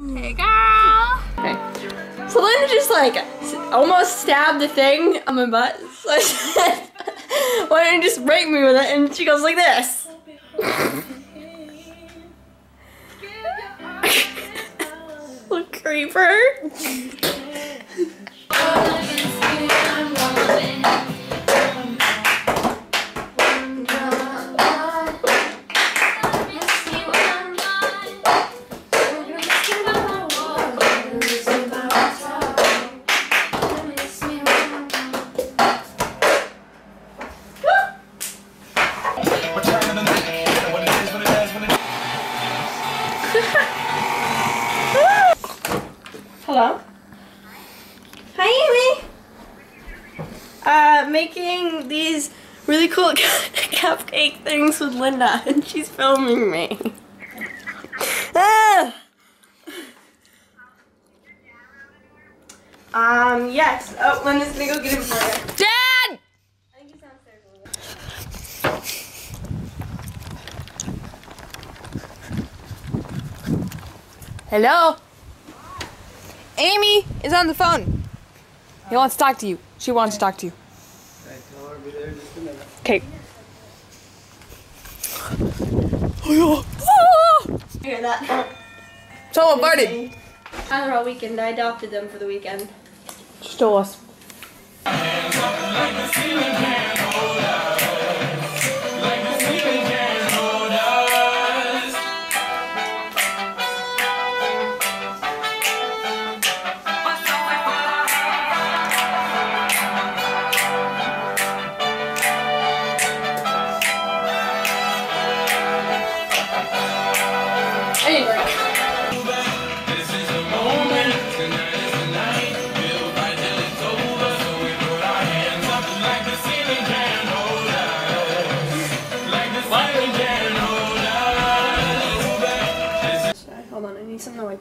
Hey girl! Okay. So Linda just like almost stabbed the thing on my butt. So I said, why don't you just rape me with it? And she goes like this. Little creeper. Hello. Hi, Amy. Uh, making these really cool cupcake things with Linda, and she's filming me. Ah! Um, yes. Oh, Linda's gonna go get him for you. Dad! Hello? Amy is on the phone. He wants to talk to you. She wants to talk to you. Okay. Oh, Hear that? Someone farted. On our weekend, I adopted them for the weekend. Stole us.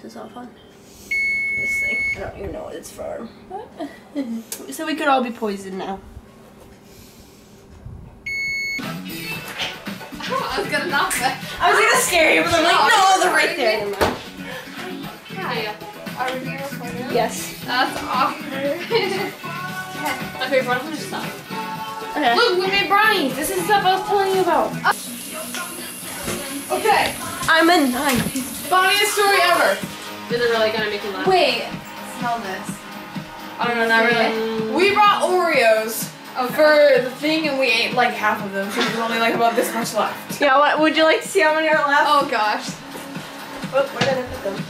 This off on. This thing. I don't even know what it's for. so we could all be poisoned now. I was gonna knock that. I was gonna scare you, but I'm like, Oh, no, they're right there. Never mind. Hi. Are we being recorded? Yes. That's awkward. okay, one of them just stop. Okay. Look, we made brownies. This is the stuff I was telling you about. Okay. I'm a nine. Funniest story ever. Is it really gonna make you laugh? Wait. Smell this. I don't know, not really. Mm. We brought Oreos Okay. for the thing and we ate like half of them, so there's only like about this much left. Yeah, what, would you like to see how many are left? Oh gosh. Oh, where did I put them?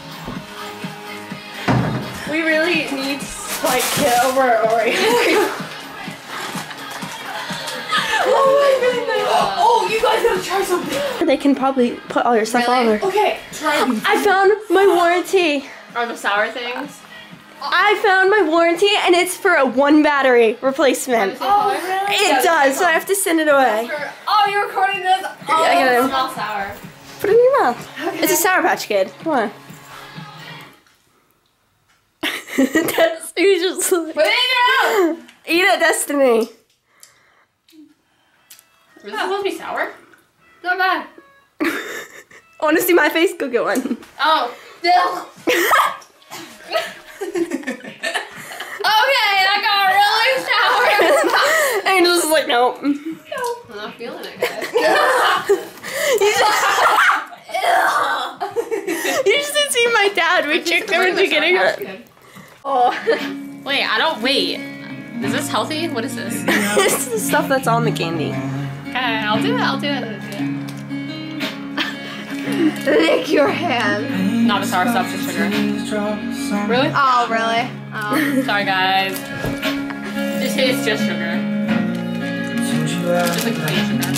We really need to like get over our Oreos. Oh, you guys gotta try something. they can probably put all your stuff on there. Okay, try these. I found my warranty. Are the sour things? I found my warranty and it's for a one battery replacement. Oh, really? It does, so I have to send it away. Oh, you're recording this? Oh, I got it oh, it. smells sour. Put it in your mouth. It's a Sour Patch Kid. Come on. That's you just like, Put it in your mouth. eat it, Destiny. Is this supposed to be sour? Not bad. Want to see my face? Go get one. Oh. okay, that got really sour. Angel's just like, nope. No. I'm not feeling it, guys. You just, didn't see my dad. We tricked him into getting it. Oh, Wait, I don't wait. Is this healthy? What is this? it's the stuff that's on the candy. Okay, I'll do it. I'll do it. Lick your hand. Not a sour stuff, just sugar. Really? Oh, really? Oh. Sorry, guys. It tastes just sugar. Just like plain sugar.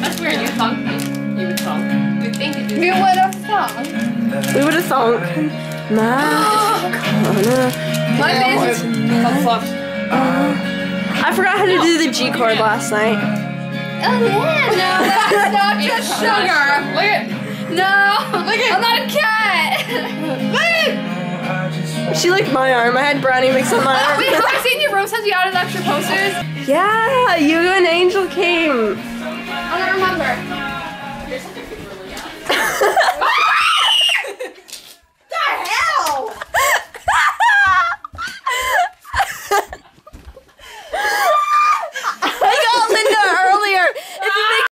That's weird. You thunk me. You would thunk. You think you do. You would have thought. We would have thunk. My corner. My face is. I forgot how to do the G chord last night. Oh, yeah. No, that's not just sugar. Look at. No. Look at. I'm not a cat. Look at. She licked my arm. I had brownie mix on my oh, arm. Wait, have I seen your room since you added extra posters? yeah, you and Angel came. I don't remember.